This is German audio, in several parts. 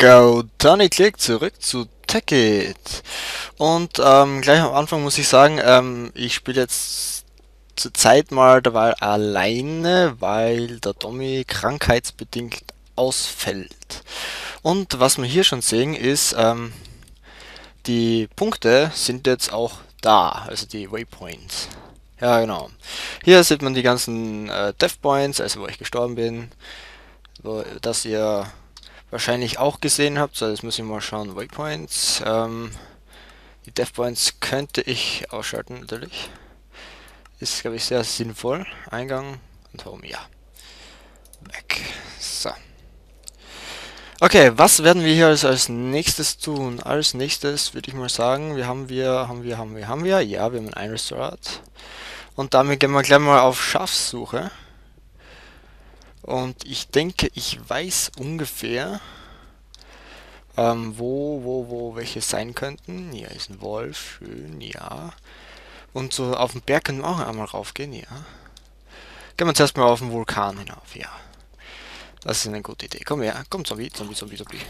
go, Tony Click zurück zu Techit. Und ähm, gleich am Anfang muss ich sagen, ähm, ich spiele jetzt zur Zeit mal dabei alleine, weil der Tommy krankheitsbedingt ausfällt. Und was wir hier schon sehen ist, ähm, die Punkte sind jetzt auch da, also die Waypoints. Ja, genau. Hier sieht man die ganzen äh, Death Points, also wo ich gestorben bin, wo, dass ihr wahrscheinlich auch gesehen habt. So, jetzt muss ich mal schauen. Waypoints. Ähm, die Death Points könnte ich ausschalten, natürlich. Ist, glaube ich, sehr sinnvoll. Eingang und Home, ja. Weg. So. Okay, was werden wir hier als, als nächstes tun? Als nächstes würde ich mal sagen, wir haben wir, haben wir, haben wir, haben wir, ja, wir haben ein Restaurat. Und damit gehen wir gleich mal auf Schafssuche. Und ich denke, ich weiß ungefähr, ähm, wo, wo, wo welche sein könnten. Hier ist ein Wolf, schön, ja. Und so auf den Berg können wir auch einmal raufgehen, ja. Gehen wir zuerst mal auf den Vulkan hinauf, ja. Das ist eine gute Idee. Komm her, komm Zombie, Zombie, Zombie, Zombie.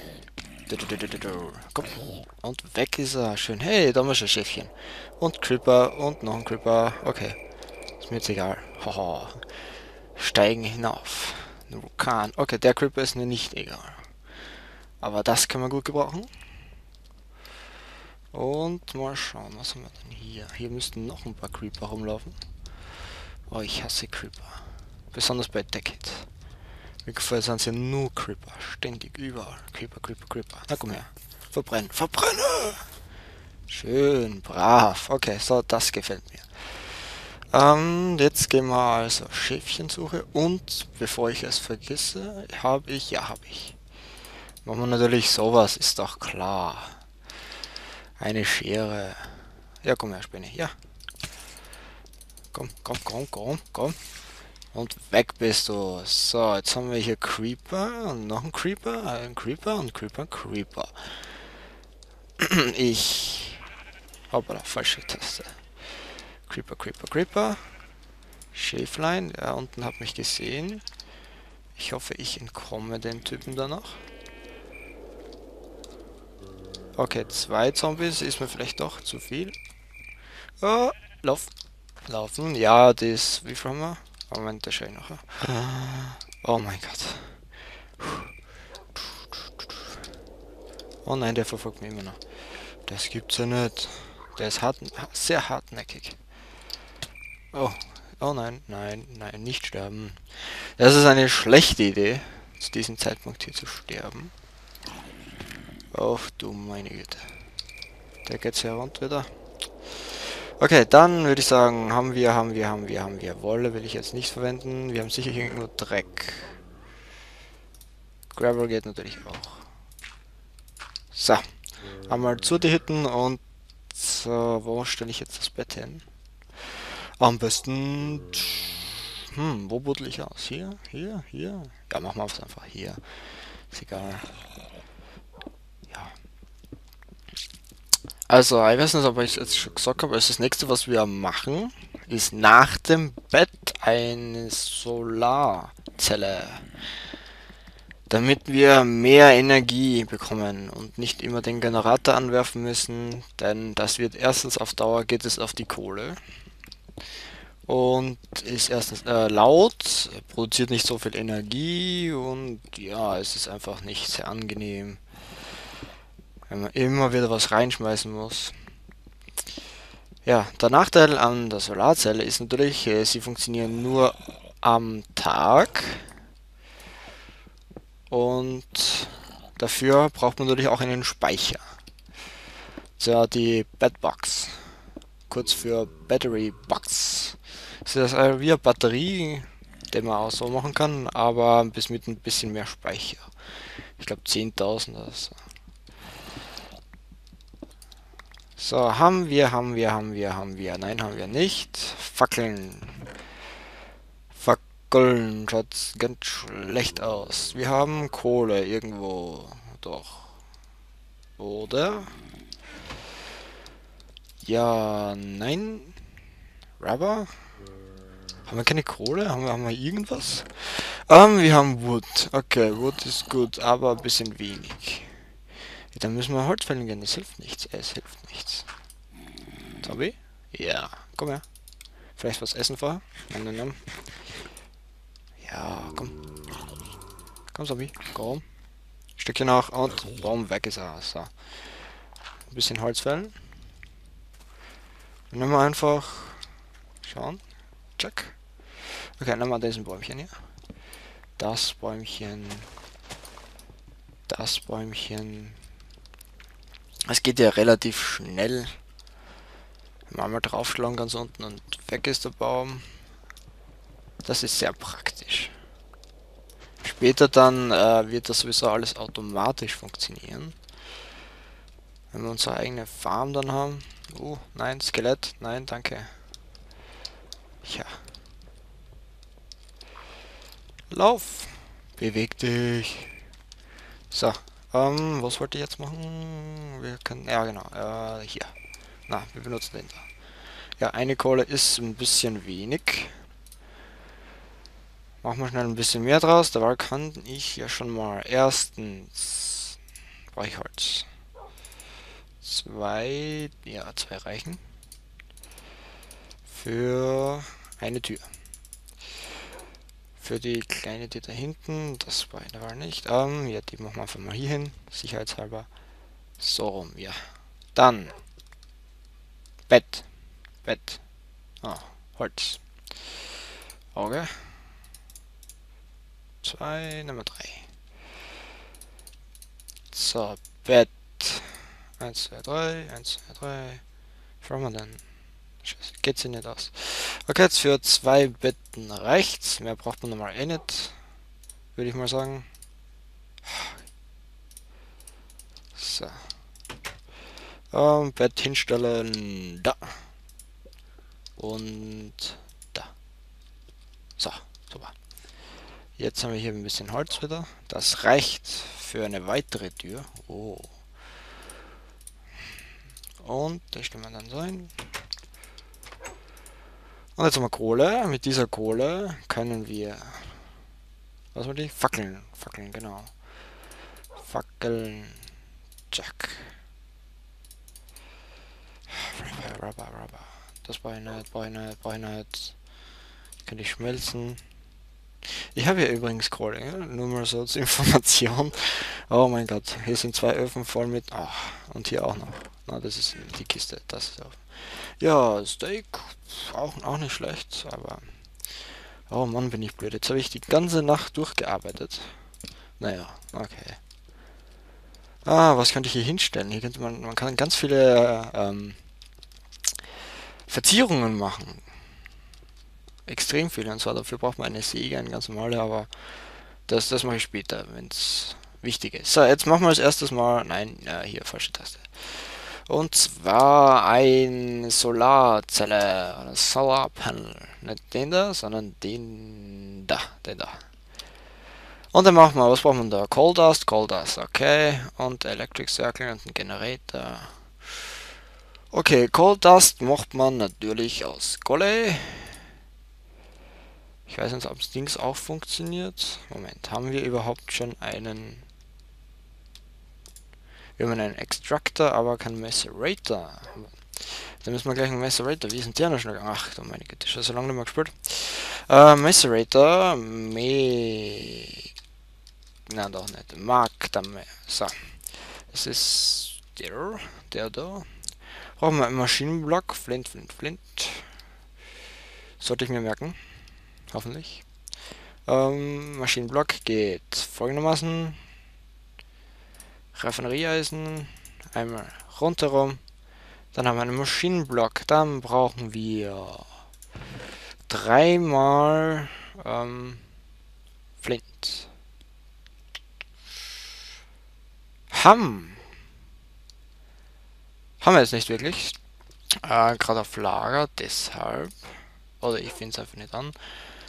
Komm. Und weg ist er. Schön. Hey, da haben wir schon ein Schäfchen. Und Creeper und noch ein Creeper. Okay. Ist mir jetzt egal. Haha. Steigen hinauf. Ein Vulkan. Okay, der Creeper ist mir nicht egal. Aber das kann man gut gebrauchen. Und mal schauen, was haben wir denn hier? Hier müssten noch ein paar Creeper rumlaufen. Oh, ich hasse Creeper. Besonders bei Deckit. Mir gefällt sind ja nur Creeper. Ständig, überall. Creeper, Creeper, Creeper. Na komm her. Verbrennen. Verbrenne! Schön, brav. Okay, so, das gefällt mir. Ähm, jetzt gehen wir also Schäfchensuche und bevor ich es vergesse, habe ich, ja habe ich. Machen wir natürlich sowas, ist doch klar. Eine Schere. Ja, komm her, Spinne, ja. Komm, komm, komm, komm, komm. Und weg bist du. So, jetzt haben wir hier Creeper und noch ein Creeper, ein Creeper und Creeper, Creeper. Ich... Hoppala, falsche Taste. Creeper, Creeper, Creeper. Schäflein, ja, unten hat mich gesehen. Ich hoffe, ich entkomme den Typen da noch. Okay, zwei Zombies ist mir vielleicht doch zu viel. Oh, lauf. Laufen. Ja, das... Wie viel haben wir? Moment, das schaue ich noch. Oh mein Gott. Oh nein, der verfolgt mich immer noch. Das gibt's ja nicht. Der ist hart, sehr hartnäckig. Oh, oh nein, nein, nein, nicht sterben. Das ist eine schlechte Idee, zu diesem Zeitpunkt hier zu sterben. Ach du meine Güte. Der geht's hier rund wieder. Okay, dann würde ich sagen, haben wir, haben wir, haben wir, haben wir. Wolle will ich jetzt nicht verwenden. Wir haben sicher irgendwo Dreck. Gravel geht natürlich auch. So. Einmal zu die Hütten und so, wo stelle ich jetzt das Bett hin? Am besten... Hm, wo buddel ich aus? Hier? Hier? Hier? Ja, machen wir es einfach hier. Ist egal. Ja. Also, ich weiß nicht, ob ich es jetzt schon gesagt habe, also das nächste, was wir machen, ist nach dem Bett eine Solarzelle. Damit wir mehr Energie bekommen und nicht immer den Generator anwerfen müssen, denn das wird erstens auf Dauer geht es auf die Kohle und ist erstens äh, laut, produziert nicht so viel Energie und ja, es ist einfach nicht sehr angenehm, wenn man immer wieder was reinschmeißen muss. Ja, der Nachteil an der Solarzelle ist natürlich, äh, sie funktionieren nur am Tag und dafür braucht man natürlich auch einen Speicher. Tja, die Bedbox, kurz für Battery Box. Das ist also wie eine Batterie, die man auch so machen kann, aber bis mit ein bisschen mehr Speicher. Ich glaube 10.000 oder so. So, haben wir, haben wir, haben wir, haben wir. Nein, haben wir nicht. Fackeln. Fackeln schaut ganz schlecht aus. Wir haben Kohle irgendwo. Doch. Oder? Ja, nein. Rubber? Haben wir keine Kohle? Haben wir, haben wir irgendwas? Ähm, wir haben Wood. Okay, Wood ist gut, aber ein bisschen wenig. Dann müssen wir Holz fällen gehen. Das hilft nichts. Es hilft nichts. Zombie? Ja, komm her. Vielleicht was essen vorher? Nein, nein, nein. Ja, komm. Komm, Zombie. Komm. Stückchen nach und boom, weg ist er. So. Ein bisschen Holz fällen. Dann nehmen wir einfach. Schauen. Check. Okay, nehmen wir diesen Bäumchen hier. Das Bäumchen. Das Bäumchen. Es geht ja relativ schnell. Einmal draufschlagen ganz unten und weg ist der Baum. Das ist sehr praktisch. Später dann äh, wird das sowieso alles automatisch funktionieren. Wenn wir unsere eigene Farm dann haben. Uh, nein, Skelett. Nein, danke. Ja. Lauf! Beweg dich! So, ähm, was wollte ich jetzt machen? Wir können, ja genau, äh, hier. Na, wir benutzen den da. Ja, eine Kohle ist ein bisschen wenig. Machen wir schnell ein bisschen mehr draus. Dabei kann ich ja schon mal erstens brauche ich Holz. Zwei, ja, zwei reichen. Für eine Tür. Für die kleine Tür da hinten, das war eine Wahl nicht. Ähm, ja, die machen wir einfach mal hier hin, sicherheitshalber. So rum, ja. Dann Bett. Bett. Ah, Holz. Auge. Zwei, Nummer drei. So, Bett. Eins, zwei, drei, eins, zwei, drei. Schauen wir dann. Scheiße, geht sie nicht aus. Okay, jetzt für zwei Betten rechts. Mehr braucht man normal eh nicht. Würde ich mal sagen. So. Ähm, Bett hinstellen. Da. Und da. So, super. Jetzt haben wir hier ein bisschen Holz wieder. Das reicht für eine weitere Tür. Oh. Und da stellen wir dann so ein. Und jetzt haben wir Kohle. Mit dieser Kohle können wir... Was war die? Fackeln. Fackeln, genau. Fackeln. Jack. Rubber, Rubber, Rubber. Das brauche ich nicht, brauche ich nicht, brauche ich nicht. Könnte ich schmelzen. Ich habe hier übrigens Kohle, ja? nur mal so zur Information. Oh mein Gott, hier sind zwei Öfen voll mit... Ach, und hier auch noch. Na, das ist die Kiste, das ist auch... Ja, Steak, auch, auch nicht schlecht, aber... Oh Mann, bin ich blöd. Jetzt habe ich die ganze Nacht durchgearbeitet. Naja, okay. Ah, was könnte ich hier hinstellen? Hier könnte man, man kann ganz viele ähm, Verzierungen machen. Extrem viele. Und zwar dafür braucht man eine Säge, eine ganz normale, aber das, das mache ich später, wenn es wichtig ist. So, jetzt machen wir als erstes mal, nein, ja, hier, falsche Taste. Und zwar ein Solarzelle, oder Solarpanel. Nicht den da, sondern den da, den da. Und dann machen wir, was brauchen wir da? Coal Dust, Coal Dust, okay. Und Electric Circle und ein Generator. Okay, Coal Dust macht man natürlich aus Kohle. Ich weiß nicht, ob Dings auch funktioniert. Moment, haben wir überhaupt schon einen... Wir haben einen Extractor, aber keinen Macerator. Dann müssen wir gleich einen Macerator. Wie ist denn der noch schnell? Ach du meine Güte, schon so lange nicht mehr gespielt. Äh, Macerator, Me... Nein, doch nicht. Mark, damit. So. Das ist der, der da. Brauchen wir einen Maschinenblock. Flint, Flint, Flint. Sollte ich mir merken. Hoffentlich. Ähm, Maschinenblock geht folgendermaßen. Raffinerieeisen. Einmal rundherum. Dann haben wir einen Maschinenblock. Dann brauchen wir dreimal ähm, Flint. Ham. Haben wir jetzt nicht wirklich. Äh, Gerade auf Lager, deshalb. Oder ich finde es einfach nicht an.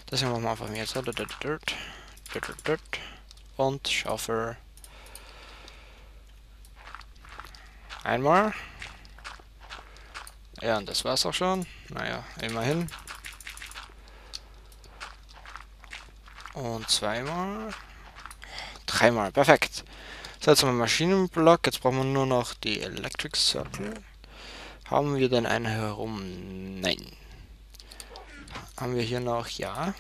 Deswegen machen wir einfach mehr so. Und Schaufel. Einmal. Ja, und das war's auch schon. Naja, immerhin. Und zweimal. Dreimal, perfekt. So, jetzt haben wir Maschinenblock. Jetzt brauchen wir nur noch die Electric Circle. Haben wir denn eine herum? Nein. Haben wir hier noch? Ja.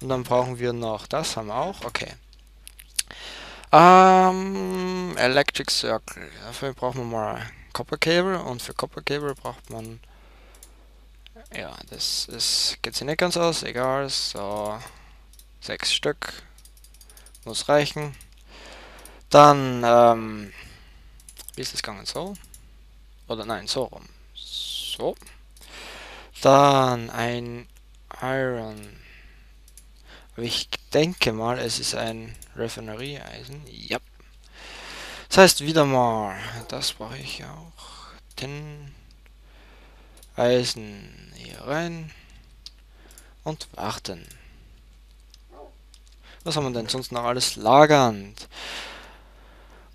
Und dann brauchen wir noch das. Haben wir auch. Okay. Ähm, Electric Circle. Dafür brauchen wir mal Copper Cable. Und für Copper Cable braucht man... Ja, das ist, geht sich nicht ganz aus. Egal. So. Sechs Stück. Muss reichen. Dann, ähm, wie ist das gegangen? So? Oder nein, so rum. So. Dann ein Iron. Ich denke mal, es ist ein Refinerieeisen. Ja. Das heißt wieder mal, das brauche ich auch. Den Eisen hier rein. Und warten. Was haben wir denn sonst noch alles lagernd?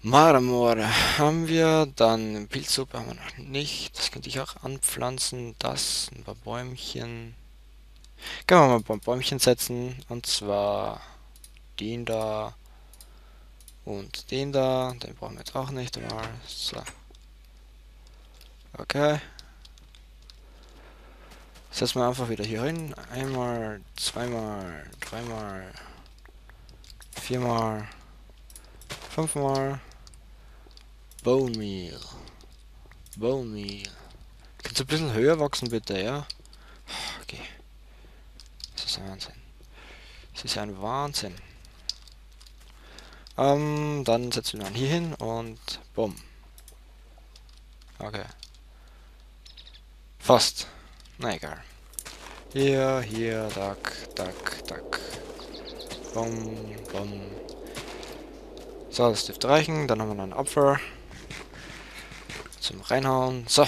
Marmor haben wir, dann Pilzsuppe haben wir noch nicht. Das könnte ich auch anpflanzen. Das, ein paar Bäumchen. Können wir mal ein paar Bäumchen setzen. Und zwar den da und den da. Den brauchen wir jetzt auch nicht mal. So. Okay. Setzen wir einfach wieder hier hin. Einmal, zweimal, dreimal, viermal, fünfmal. Bone Meal. Bone Meal. Kannst du ein bisschen höher wachsen, bitte, ja? Okay. Das ist ein Wahnsinn. Das ist ein Wahnsinn. Ähm, dann setzen wir dann hier hin und bumm. Okay. Fast. Na egal. Hier, hier, duck, duck, duck. Bumm, bumm. So, das dürfte reichen. Dann haben wir noch einen Apfel zum Reinhauen. So.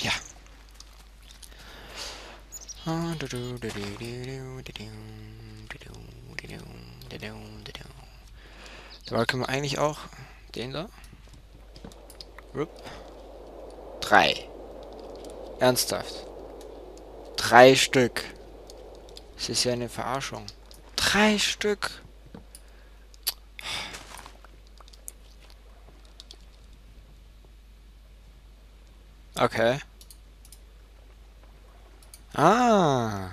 Ja. Da können wir eigentlich auch den da. Rup. Drei. Ernsthaft. Drei Stück. Das ist ja eine Verarschung. Drei Stück. Okay. Ah.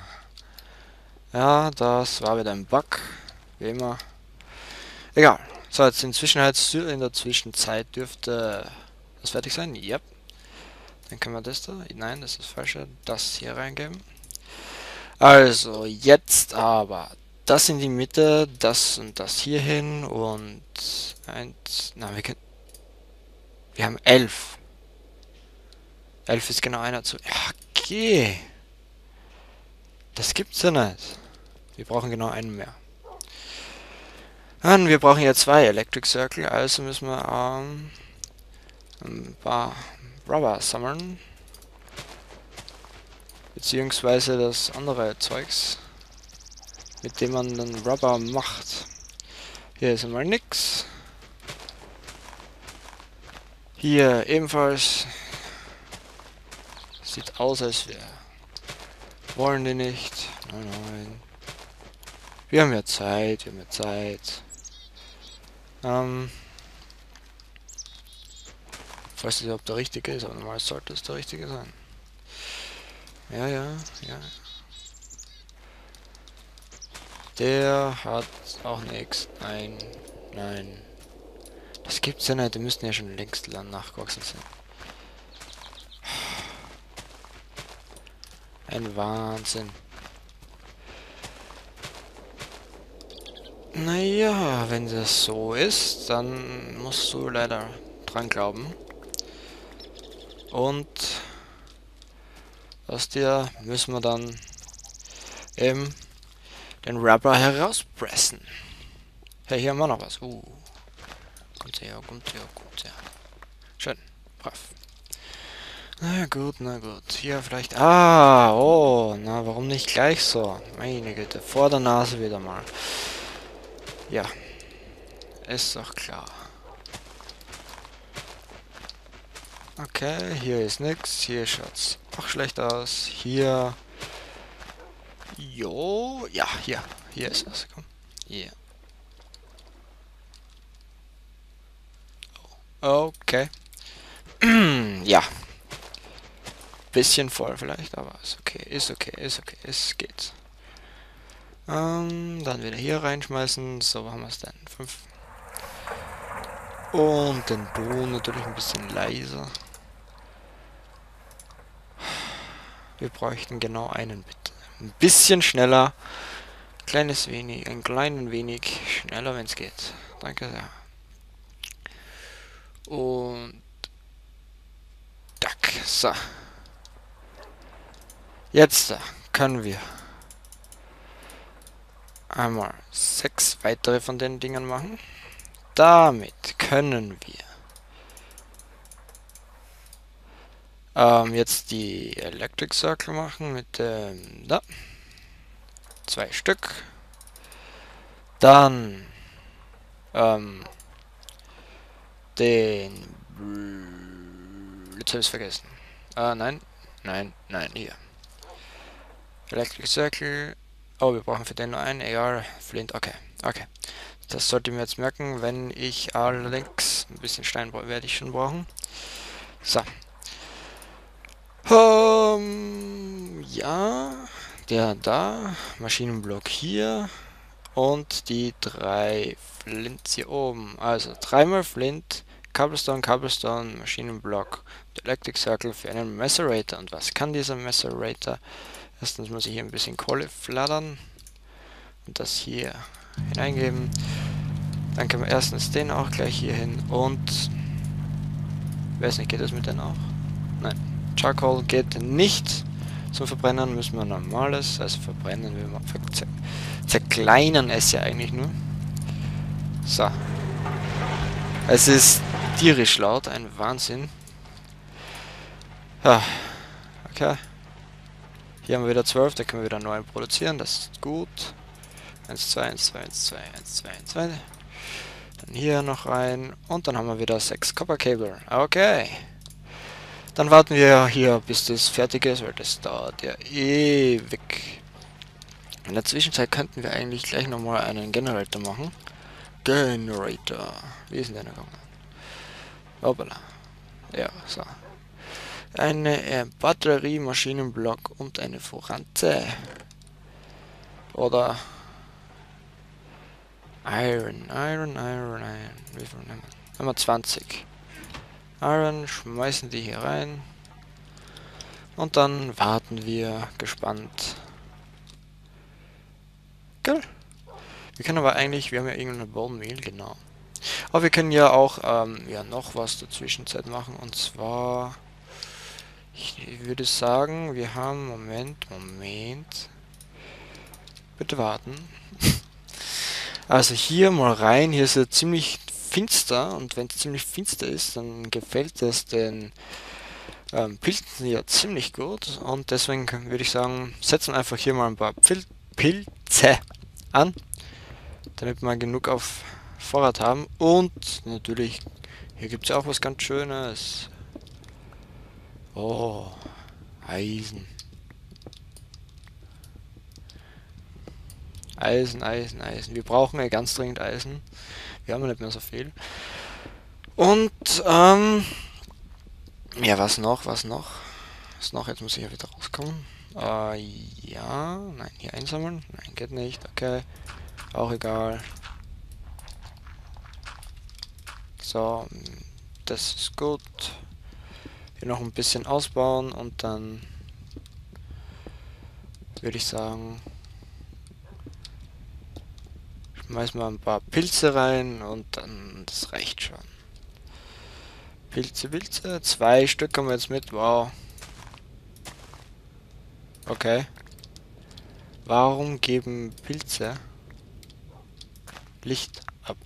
Ja, das war wieder ein Bug. Wie immer. Egal. So, jetzt inzwischen in der Zwischenzeit dürfte das fertig sein. Yep. Dann können wir das da. Nein, das ist das falsche. Das hier reingeben. Also, jetzt aber das in die Mitte, das und das hier hin und eins. Na, wir können. Wir haben elf. 11 ist genau einer zu... Ja, okay. Das gibt's ja nicht. Wir brauchen genau einen mehr. Und wir brauchen ja zwei Electric Circle, also müssen wir ähm, ein paar Rubber sammeln. Beziehungsweise das andere Zeugs, mit dem man dann Rubber macht. Hier ist einmal nix. Hier ebenfalls Sieht aus, als wir wollen die nicht. Nein, nein. Wir haben ja Zeit, wir haben ja Zeit. Ähm. Ich weiß nicht, ob der richtige ist, aber normal sollte es der richtige sein. Ja, ja, ja. Der hat auch nichts. Nein, nein. Das gibt's ja nicht, die müssten ja schon längst nachgewachsen sein. Ein Wahnsinn. Naja, wenn das so ist, dann musst du leider dran glauben. Und aus dir müssen wir dann eben den Rubber herauspressen. Hey, hier haben wir noch was. Uh. Kommt her, kommt her, kommt her. Schön, brav. Na gut, na gut. Hier vielleicht... Ah, oh, na, warum nicht gleich so? Meine Güte, vor der Nase wieder mal. Ja, ist doch klar. Okay, hier ist nix. Hier schaut's auch schlecht aus. Hier... Jo, ja, hier. Hier ist es. Komm. Hier. Okay. ja. Bisschen voll vielleicht, aber ist okay, ist okay, ist okay, es geht. Ähm, dann wieder hier reinschmeißen. So, haben wir es dann? 5. Und den Boden natürlich ein bisschen leiser. Wir bräuchten genau einen bitte. Ein bisschen schneller. Kleines wenig, ein kleinen wenig schneller, wenn es geht. Danke sehr. Und Dack. So. Jetzt können wir einmal sechs weitere von den Dingen machen. Damit können wir ähm, jetzt die Electric Circle machen mit ähm, da. Zwei Stück. Dann ähm, den jetzt habe ich vergessen. Ah, nein, nein, nein, hier. Electric Circle Oh, wir brauchen für den nur einen. Egal. Flint. Okay. Okay. Das sollte ich mir jetzt merken. Wenn ich allerdings ein bisschen Stein werde ich schon brauchen. So. Um, ja. Der da. Maschinenblock hier. Und die drei Flints hier oben. Also dreimal Flint. Cobblestone, Cobblestone, Maschinenblock, Electric Circle für einen Macerator. Und was kann dieser Macerator? Erstens muss ich hier ein bisschen Kohle flattern und das hier hineingeben. Dann können wir erstens den auch gleich hier hin und weiß nicht, geht das mit denen auch? Nein. Charcoal geht nicht. Zum Verbrennen müssen wir normales, also verbrennen wir zer zerkleinern es ja eigentlich nur. So. Es ist tierisch laut, ein Wahnsinn. Ja. Okay. Hier haben wir wieder 12, da können wir wieder 9 produzieren, das ist gut. 1, 2, 1, 2, 1, 2, 1, 2, 1, 2. Dann hier noch rein und dann haben wir wieder 6 Copper Cable. Okay. Dann warten wir hier, bis das fertig ist, weil das dauert ja ewig. In der Zwischenzeit könnten wir eigentlich gleich nochmal einen Generator machen. Generator. Wie ist denn der gegangen? Hoppala. Ja, so eine äh, Batterie, Maschinenblock und eine Forante. Oder Iron, Iron, Iron, Iron. Wie viel nehmen wir? Wir 20. Iron, schmeißen die hier rein. Und dann warten wir gespannt. Geil. Wir können aber eigentlich, wir haben ja irgendeine Bone Meal, genau. Aber wir können ja auch ähm, ja, noch was der Zwischenzeit machen. Und zwar ich würde sagen, wir haben... Moment, Moment. Bitte warten. Also hier mal rein. Hier ist ja ziemlich finster. Und wenn es ziemlich finster ist, dann gefällt es den ähm, Pilzen ja ziemlich gut. Und deswegen würde ich sagen, setzen einfach hier mal ein paar Pil Pilze an. Damit wir genug auf Vorrat haben. Und natürlich, hier gibt es auch was ganz Schönes. Oh, Eisen. Eisen, Eisen, Eisen. Wir brauchen ja ganz dringend Eisen. Wir haben ja nicht mehr so viel. Und, ähm, ja, was noch, was noch? Was noch? Jetzt muss ich ja wieder rauskommen. Äh, ja, nein, hier einsammeln. Nein, geht nicht, okay. Auch egal. So, das ist gut. Hier noch ein bisschen ausbauen und dann würde ich sagen, schmeißen wir ein paar Pilze rein und dann, das reicht schon. Pilze, Pilze, zwei Stück haben wir jetzt mit, wow. Okay. Warum geben Pilze Licht ab?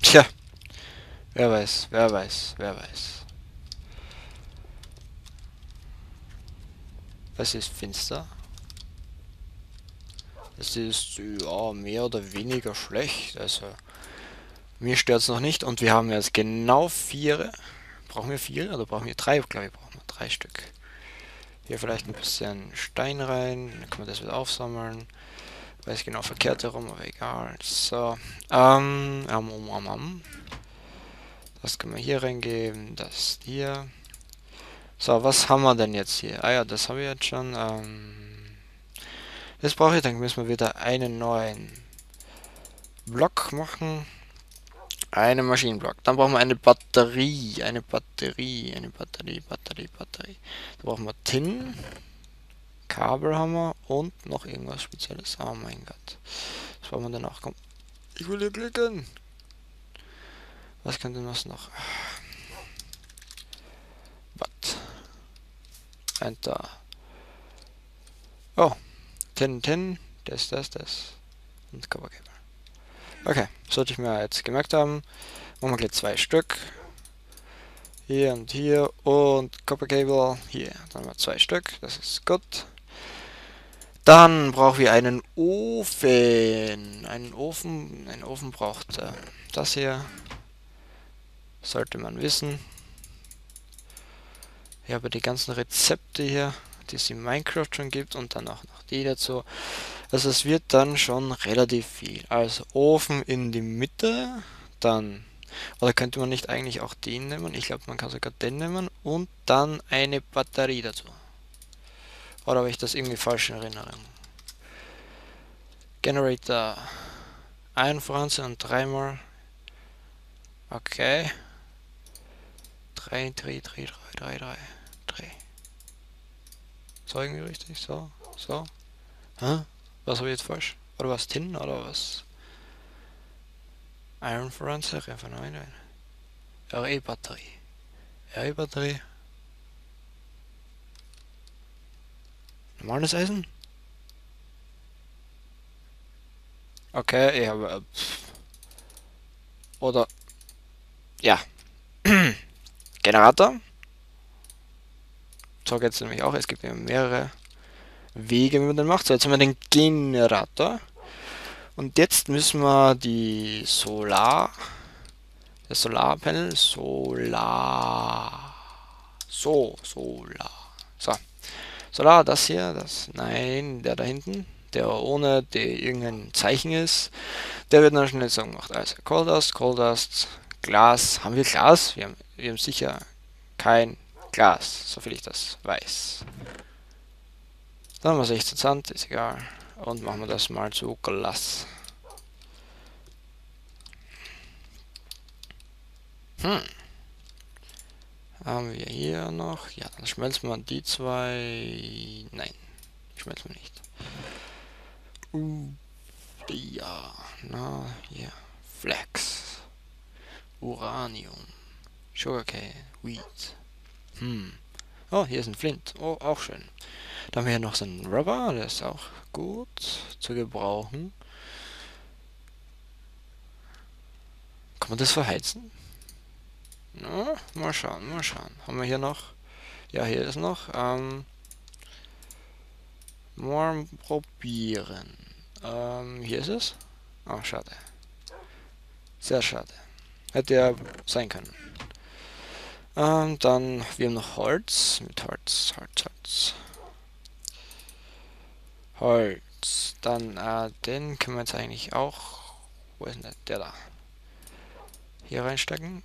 Tja. Wer weiß, wer weiß, wer weiß. Was ist finster? Es ist ja mehr oder weniger schlecht. Also mir stört es noch nicht. Und wir haben jetzt genau vier. Brauchen wir vier oder brauchen wir drei? Glaube ich, brauchen wir drei Stück. Hier vielleicht ein bisschen Stein rein. Dann können wir das wieder aufsammeln. Weiß genau verkehrt herum, aber egal. So. Ähm, um, um, um. Das können wir hier reingeben, das hier. So, was haben wir denn jetzt hier? Ah ja, das habe ich jetzt schon. Ähm, das brauche ich, dann müssen wir wieder einen neuen Block machen. Einen Maschinenblock. Dann brauchen wir eine Batterie. Eine Batterie. Eine Batterie, Batterie, Batterie. Da brauchen wir Tin. Kabel haben wir und noch irgendwas Spezielles. Oh mein Gott. Was wollen wir denn noch? Komm. Ich will hier klicken. Was könnte das noch? But. Enter. Oh. Tin, Tin. Das, das, das. Und Covercable. Okay, sollte ich mir jetzt gemerkt haben. Machen wir gleich zwei Stück. Hier und hier und Copper Cable hier. Dann haben wir zwei Stück, das ist gut. Dann brauchen wir einen Ofen. Einen Ofen, ein Ofen braucht äh, das hier. Sollte man wissen. Ich habe die ganzen Rezepte hier, die es in Minecraft schon gibt und dann auch noch die dazu. Also es wird dann schon relativ viel. Also Ofen in die Mitte, dann, oder könnte man nicht eigentlich auch den nehmen? Ich glaube, man kann sogar den nehmen und dann eine Batterie dazu. Oder habe ich das irgendwie falsch in Erinnerung? Generator ein Franze und dreimal. Okay. 3, 3, 3, 3, 3, 3, 3. So irgendwie richtig? So, so. Hä? Was habe ich jetzt falsch? Oder was Tin oder was? Iron Forensic, einfach nein, nein. RE-Batterie. RE-Batterie. Normales Eisen? Okay, ich habe... Äh, oder... Ja. Generator. So geht es nämlich auch. Es gibt mehrere Wege, wie man den macht. So, jetzt haben wir den Generator. Und jetzt müssen wir die Solar... Das Solarpanel... Solar... So, Solar. So. Solar, das hier, das... Nein, der da hinten der ohne der irgendein Zeichen ist, der wird dann schnell so gemacht. Also Cold Dust, Cold Dust, Glas. Haben wir Glas? Wir haben, wir haben sicher kein Glas, soviel ich das weiß. Dann haben wir 16 Cent, ist egal. Und machen wir das mal zu Glas. Hm. Haben wir hier noch? Ja, dann schmelzen wir die zwei. Nein, schmelzen wir nicht. Uh, ja, na, hier. Flex. Uranium. Sugarcane. Wheat. Hm. Oh, hier ist ein Flint. Oh, auch schön. Dann haben wir hier noch so einen Rubber, der ist auch gut zu gebrauchen. Kann man das verheizen? Na, mal schauen, mal schauen. Haben wir hier noch? Ja, hier ist noch. Ähm, mal probieren. Ähm, hier ist es. Oh, schade. Sehr schade. Hätte ja sein können. Ähm, dann, wir haben noch Holz. Mit Holz, Holz, Holz. Holz. Dann, äh, den können wir jetzt eigentlich auch... Wo ist denn der? Der da. Hier reinstecken.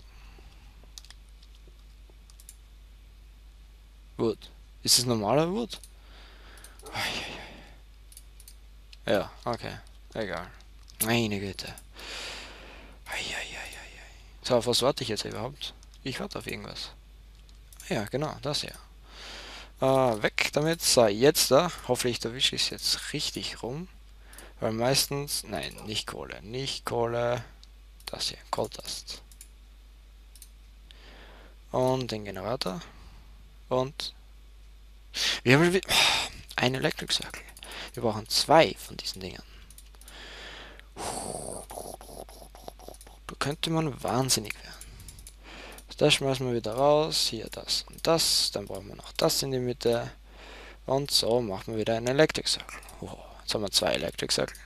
Wood. Ist es normaler Wood? Ja, okay. Egal. Meine Güte. So, auf was warte ich jetzt überhaupt? Ich warte auf irgendwas. Ja, genau, das hier. Äh, weg damit. So, jetzt da. Hoffentlich erwische ich es jetzt richtig rum. Weil meistens... Nein, nicht Kohle. Nicht Kohle. Das hier. Kohltast. Und den Generator. Und... Wir haben... Ein Electric Circle. Wir brauchen zwei von diesen Dingern. Da könnte man wahnsinnig werden. Das schmeißen wir wieder raus. Hier das und das. Dann brauchen wir noch das in die Mitte. Und so machen wir wieder einen Electric Circle. Oh, jetzt haben wir zwei Electric Circle.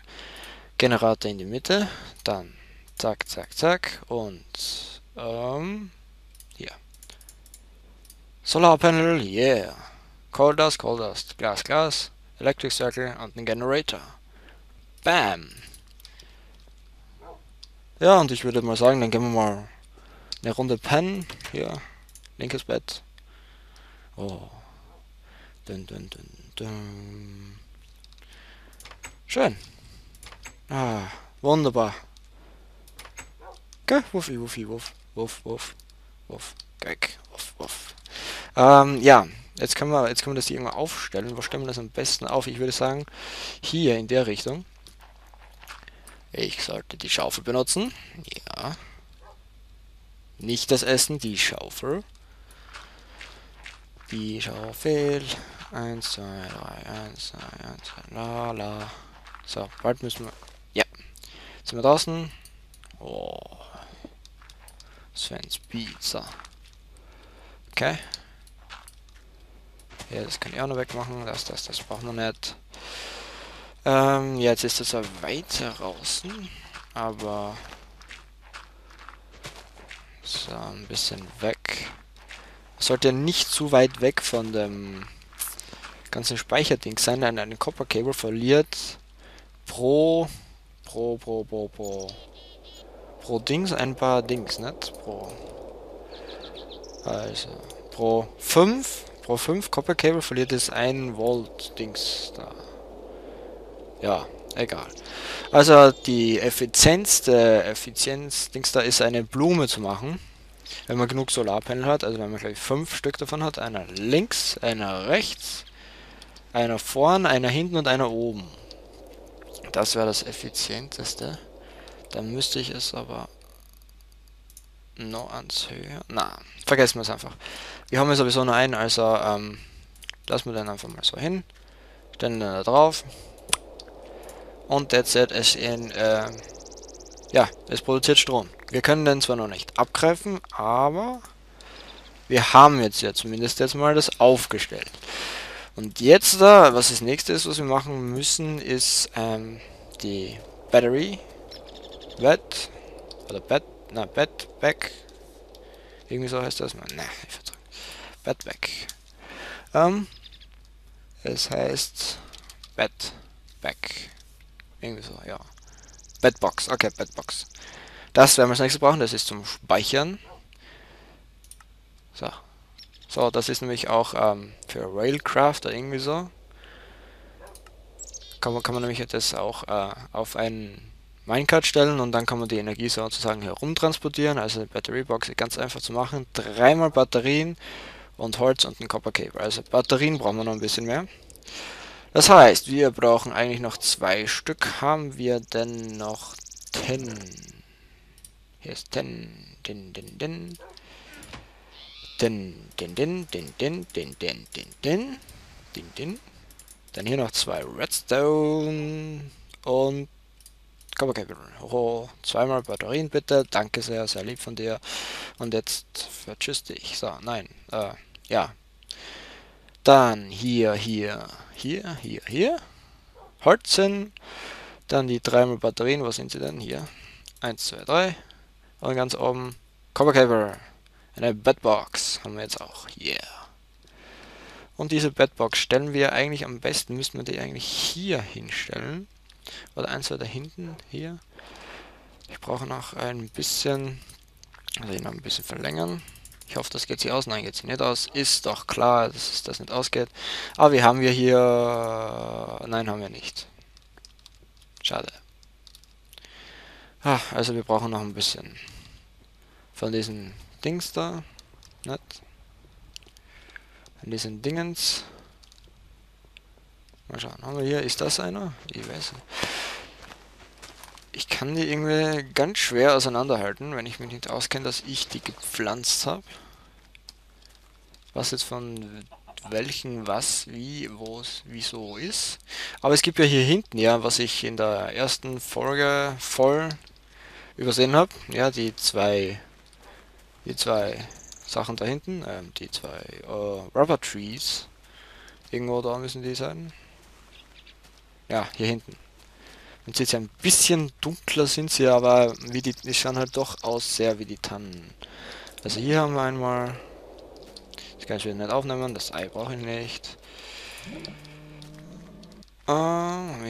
Generator in die Mitte. Dann zack, zack, zack. Und ähm, hier. Solarpanel, yeah. Cold Dust, Cold Dust. Glas, Glas. Electric Circle und einen Generator. Bam! Ja, und ich würde mal sagen, dann gehen wir mal eine Runde pennen. Hier, linkes Bett. Oh. Dun, dun, dun, dun. Schön. Ah, wunderbar. Okay, Wuffi, Wuffi, Wuff, Wuff, Wuff, Wuff, Geck, Wuff, Wuff. Ähm, ja, jetzt können wir, jetzt können wir das hier irgendwo aufstellen. Wo stellen wir das am besten auf? Ich würde sagen, hier in der Richtung. Ich sollte die Schaufel benutzen. Ja. Nicht das Essen, die Schaufel. Die Schaufel. 1, 2, 3, 1, 2, 1, 2, la, la. So, bald müssen wir... Ja. Jetzt sind wir draußen. Oh. Sven's Pizza. Okay. Ja, das kann ich auch noch wegmachen. Das, das, das brauchen wir nicht. Ähm, jetzt ist es weiter draußen. Aber... So, ein bisschen weg. Sollte nicht zu weit weg von dem ganzen Speicherding sein, denn ein Copper Cable verliert pro pro pro pro pro pro Dings ein paar Dings, nicht? Pro also pro 5 pro 5 Copper Cable verliert es ein Volt Dings da. Ja, egal. Also die Effizienz der Effizienz Dings da ist eine Blume zu machen. Wenn man genug Solarpanel hat, also wenn man gleich fünf Stück davon hat, einer links, einer rechts, einer vorn, einer hinten und einer oben. Das wäre das effizienteste. Dann müsste ich es aber noch ans höher. Na, vergessen wir es einfach. Wir haben ja sowieso nur einen, also ähm, lassen wir den einfach mal so hin. Stellen den da drauf. Und derzeit ist in, äh, ja, es produziert Strom. Wir können den zwar noch nicht abgreifen, aber wir haben jetzt ja zumindest jetzt mal das aufgestellt. Und jetzt da, was das nächste ist, was wir machen müssen, ist ähm, die Battery Bed oder Bed, na Bed Back. Irgendwie so heißt das. Ne, ich vertrage. Bed Back. Ähm, es heißt Bed Back. Irgendwie so, ja. Bedbox, okay, Bedbox. Das werden wir als nächstes brauchen, das ist zum Speichern. So, so, das ist nämlich auch ähm, für Railcraft oder irgendwie so. Kann man, kann man nämlich das auch äh, auf einen Minecart stellen und dann kann man die Energie sozusagen herumtransportieren. Also eine Batteriebox ganz einfach zu machen. Dreimal Batterien und Holz und ein Copper Cable. Also Batterien brauchen wir noch ein bisschen mehr. Das heißt, wir brauchen eigentlich noch zwei Stück. Haben wir denn noch 10? Hier ist 10. Den, den, den. Den, den, den, den, den, den, den, den, den, den, den. Dann hier noch zwei Redstone und Copper Oh, zweimal Batterien bitte. Danke sehr, sehr lieb von dir. Und jetzt vertschüss dich. So, nein. Äh, ja. Dann hier, hier, hier, hier, hier. Holzen. Dann die dreimal Batterien. Wo sind sie denn? Hier. Eins, zwei, drei. Und ganz oben Copper Cable. Eine Bedbox haben wir jetzt auch. Yeah. Und diese Bedbox stellen wir eigentlich am besten, müssten wir die eigentlich hier hinstellen. Oder eins weiter hinten, hier. Ich brauche noch ein bisschen, also ihn noch ein bisschen verlängern. Ich hoffe, das geht sich aus. Nein, geht sich nicht aus. Ist doch klar, dass das nicht ausgeht. Aber wir haben wir hier... Nein, haben wir nicht. Schade. Ah, also wir brauchen noch ein bisschen von diesen Dings da. Nicht? An diesen Dingens. Mal schauen, haben wir hier, ist das einer? Ich weiß nicht. Ich kann die irgendwie ganz schwer auseinanderhalten, wenn ich mich nicht auskenne, dass ich die gepflanzt habe. Was jetzt von welchen was, wie, wo es, wieso ist. Aber es gibt ja hier hinten, ja, was ich in der ersten Folge voll übersehen habe. Ja, die zwei die zwei Sachen da hinten, ähm, die zwei uh, Rubber Trees, irgendwo da müssen die sein. Ja, hier hinten. Sieht sie ein bisschen dunkler sind sie, aber wie die, die schauen halt doch aus sehr wie die Tannen. Also hier haben wir einmal, das kann ich wieder nicht aufnehmen, das Ei brauche ich nicht. Ähm,